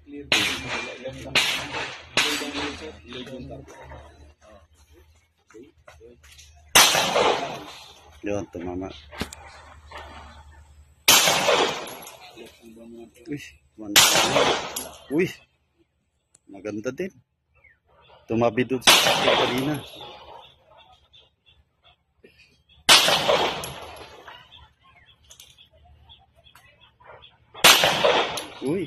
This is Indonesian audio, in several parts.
clear yun tumama uy uy maganda din tumabi doon sa kanina uy.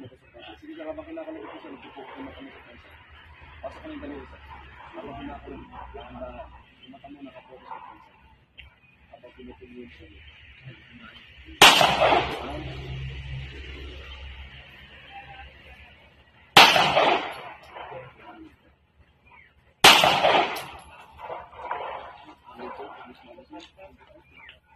mo sa kansa. Sige, karabang kinakalagay ko sa nagpupo ko na kami sa kansa. Pasok ng dalawa isa. Habang hinakulong, handa, mata mo nakapokus sa kansa. Habang pinutuloy siya. Thank you.